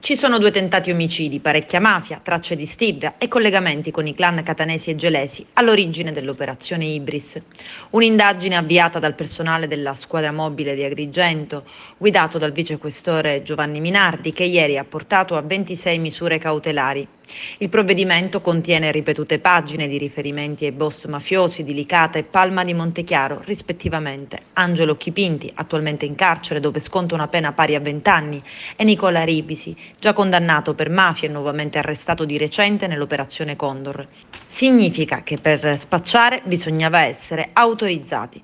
Ci sono due tentati omicidi, parecchia mafia, tracce di stirra e collegamenti con i clan catanesi e gelesi all'origine dell'operazione Ibris. Un'indagine avviata dal personale della squadra mobile di Agrigento, guidato dal vicequestore Giovanni Minardi, che ieri ha portato a 26 misure cautelari. Il provvedimento contiene ripetute pagine di riferimenti ai boss mafiosi di Licata e Palma di Montechiaro, rispettivamente Angelo Chipinti, attualmente in carcere dove sconta una pena pari a 20 anni, e Nicola Ribisi, già condannato per mafia e nuovamente arrestato di recente nell'operazione Condor. Significa che per spacciare bisognava essere autorizzati.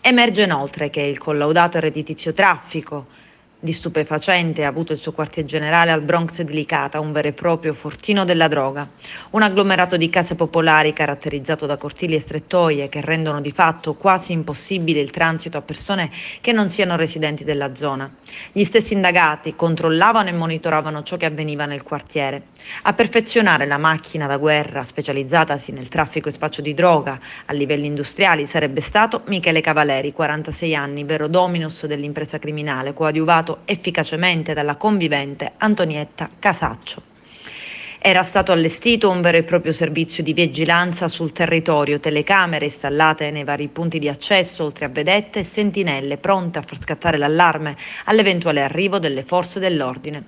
Emerge inoltre che il collaudato e redditizio traffico di stupefacente ha avuto il suo quartier generale al Bronx di Licata, un vero e proprio fortino della droga, un agglomerato di case popolari caratterizzato da cortili e strettoie che rendono di fatto quasi impossibile il transito a persone che non siano residenti della zona. Gli stessi indagati controllavano e monitoravano ciò che avveniva nel quartiere. A perfezionare la macchina da guerra specializzatasi nel traffico e spaccio di droga a livelli industriali sarebbe stato Michele Cavaleri, 46 anni, vero dominus dell'impresa criminale, coadiuvato efficacemente dalla convivente Antonietta Casaccio. Era stato allestito un vero e proprio servizio di vigilanza sul territorio, telecamere installate nei vari punti di accesso, oltre a vedette e sentinelle pronte a far scattare l'allarme all'eventuale arrivo delle forze dell'ordine.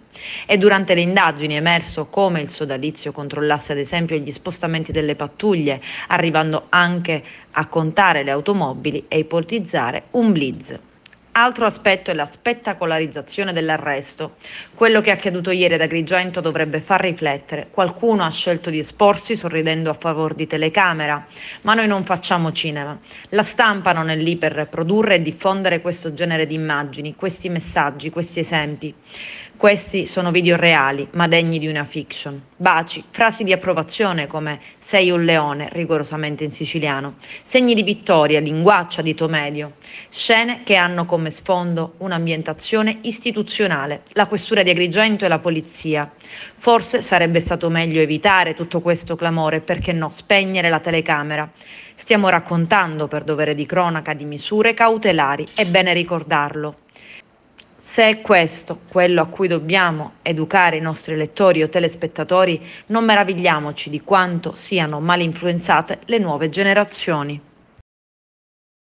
E durante le indagini è emerso come il sodalizio controllasse ad esempio gli spostamenti delle pattuglie, arrivando anche a contare le automobili e ipotizzare un blitz. Altro aspetto è la spettacolarizzazione dell'arresto. Quello che è accaduto ieri ad Agrigento dovrebbe far riflettere. Qualcuno ha scelto di esporsi sorridendo a favore di telecamera, ma noi non facciamo cinema. La stampa non è lì per produrre e diffondere questo genere di immagini, questi messaggi, questi esempi. Questi sono video reali, ma degni di una fiction. Baci, frasi di approvazione come sei un leone, rigorosamente in siciliano, segni di vittoria, linguaccia di Tomedio, scene che hanno come sfondo un'ambientazione istituzionale, la questura di Agrigento e la polizia. Forse sarebbe stato meglio evitare tutto questo clamore, perché no, spegnere la telecamera. Stiamo raccontando, per dovere di cronaca, di misure cautelari, è bene ricordarlo. Se è questo quello a cui dobbiamo educare i nostri lettori o telespettatori, non meravigliamoci di quanto siano mal influenzate le nuove generazioni.